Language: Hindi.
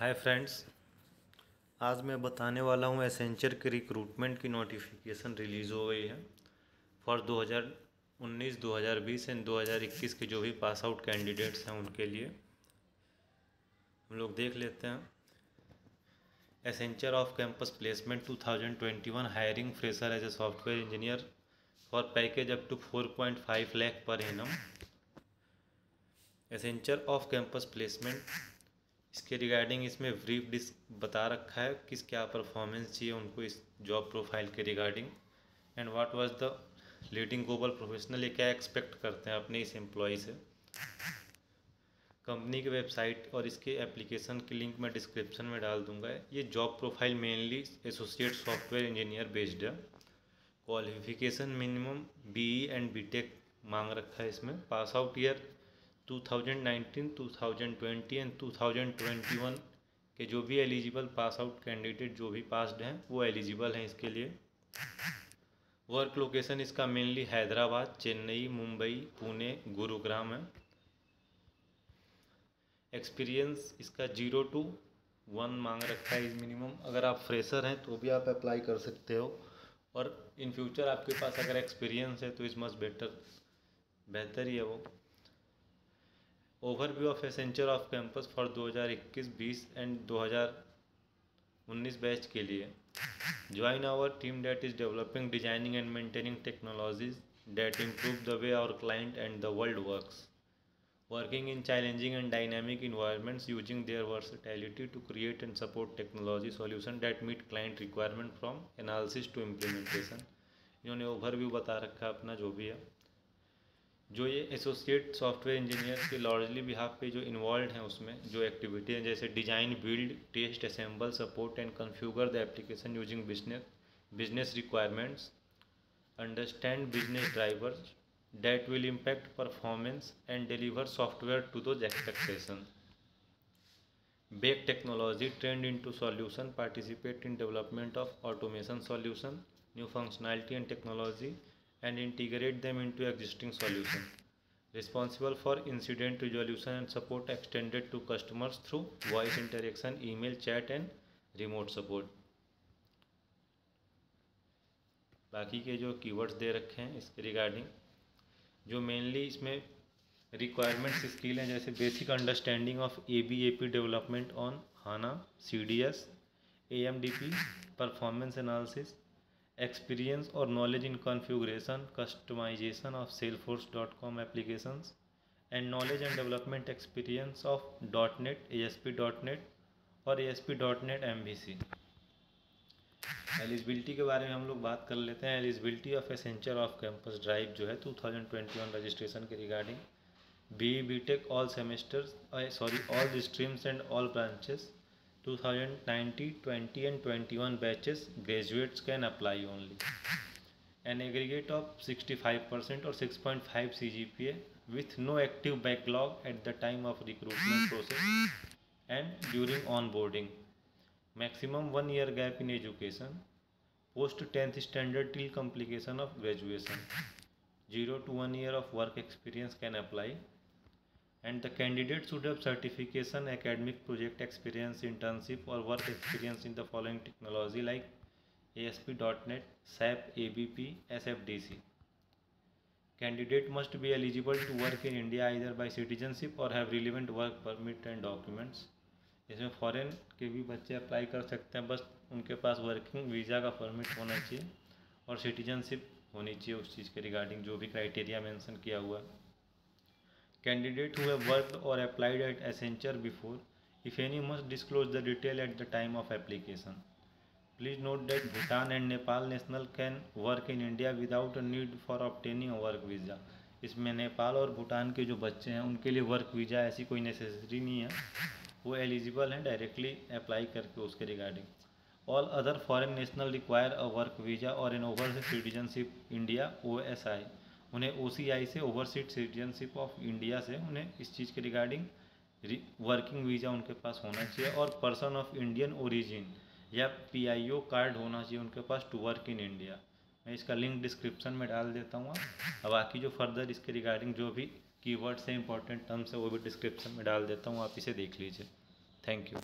हाय फ्रेंड्स आज मैं बताने वाला हूँ एसेंचर के रिक्रूटमेंट की नोटिफिकेशन रिलीज़ हो गई है। फॉर 2019, 2020 एंड 2021 के जो भी पास आउट कैंडिडेट्स हैं उनके लिए हम लोग देख लेते हैं। Accenture off campus placement 2021 hiring fresher as a software engineer for package up to 4.5 lakh per annum Accenture off campus placement इसके रिगार्डिंग इसमें ब्रीफ डिस्क बता रखा है किस क्या परफॉर्मेंस चाहिए उनको इस जॉब प्रोफ़ाइल के regarding and what was the leading global professional ये क्या एक्सपेक्ट करते हैं अपने इस एम्प्लॉय से। कंपनी की वेबसाइट और इसके एप्लीकेशन की लिंक मैं डिस्क्रिप्शन में डाल दूँगा। ये job profile mainly associate software engineer based है। Qualification minimum BE and B मांग रखा है इसमें। पास आउट ईयर 2019, 2020 एंड 2021 के जो भी एलिजिबल पास आउट कैंडिडेट जो भी पासड हैं वो एलिजिबल हैं इसके लिए। वर्क लोकेशन इसका मेनली हैदराबाद चेन्नई मुंबई पुणे गुरुग्राम है। एक्सपीरियंस इसका ज़ीरो टू वन मांग रखा है इस मिनिमम अगर आप फ्रेशर हैं तो भी आप अप्लाई कर सकते हो। और इन फ्यूचर आपके पास अगर एक्सपीरियंस है तो इस मस्ट बेटर बेहतर ही है वो। Overview of Accenture off campus for 2021-20 and 2019 batch के लिए। Join our team that is developing designing and maintaining technologies that improve the way our client and the world work working in challenging and dynamic environments using their versatility to create and support technology solution that meet client requirement from analysis to implementation इन्होंने ओवरव्यू बता रखा है अपना, जो भी है। जो ये एसोसिएट सॉफ्टवेयर इंजीनियर के लार्जली बिहाफ पे जो इन्वॉल्व हैं उसमें, जो एक्टिविटी हैं, जैसे design build test assemble support and configure the application using business business requirements understand business drivers that will impact performance and deliver software to those expectation bake technology trend into solution participate in development of automation solution new functionality and technology and integrate them into existing solution. Responsible for incident resolution and support extended to customers through voice interaction, email, chat and remote support. बाकी के जो कीवर्ड्स दे रखे हैं इसके रिगार्डिंग जो मेनली इसमें रिक्वायरमेंट्स स्किल हैं जैसे basic understanding of A B A P development on HANA C D S A M D P performance analysis experience और knowledge in configuration customization of Salesforce dot com application and knowledge and development experience of dot net A S P dot net और A S P dot net M V C eligibility के बारे में हम लोग बात कर लेते हैं। Eligibility of Accenture off campus drive जो है two thousand twenty one registration के regarding B B tech all semesters sorry all streams and all branches 2019, 20 and 21 batches graduates can apply only. An aggregate of 65% or 6.5 CGPA with no active backlog at the time of recruitment process and during onboarding. Maximum one year gap in education. Post 10th standard till completion of graduation. 0 to 1 year of work experience can apply and the candidate should have certification academic project experience internship or work experience in the following technology like ASP.NET, SAP, ABP, SFDC. Candidate must be eligible to work in India either by citizenship or have relevant work permit and documents. इसमें फॉरेन के भी बच्चे अप्लाई कर सकते हैं बस उनके पास वर्किंग वीज़ा का परमिट होना चाहिए और सिटीजनशिप होनी चाहिए उस चीज़ के रिगार्डिंग जो भी क्राइटेरिया मेंशन किया हुआ है कैंडिडेट हुए वर्क और applied at Accenture before if any must disclose the detail at the time of application please note that Bhutan and Nepal national can work in India without a need for obtaining work visa इसमें नेपाल और भूटान के जो बच्चे हैं, उनके लिए वर्क वीज़ा ऐसी कोई नेसेसरी नहीं है। वो एलिजिबल हैं डायरेक्टली अप्लाई करके उसके regarding all other foreign national require a work visa और in over citizenship India O C I उन्हें OCI से ओवरसीट सिटीजनशिप ऑफ़ इंडिया से उन्हें इस चीज़ के रिगार्डिंग वर्किंग वीज़ा उनके पास होना चाहिए और पर्सन ऑफ़ इंडियन ओरिजिन या पीआईओ कार्ड होना चाहिए उनके पास टू वर्क इन इंडिया मैं इसका लिंक डिस्क्रिप्शन में डाल देता हूँ अब बाकी जो फर्दर इसके रिगार्डिंग जो भी कीवर्ड्स हैं इंपॉर्टेंट टर्म्स है, वो भी डिस्क्रिप्शन में डाल देता हूँ। आप इसे देख लीजिए। Thank you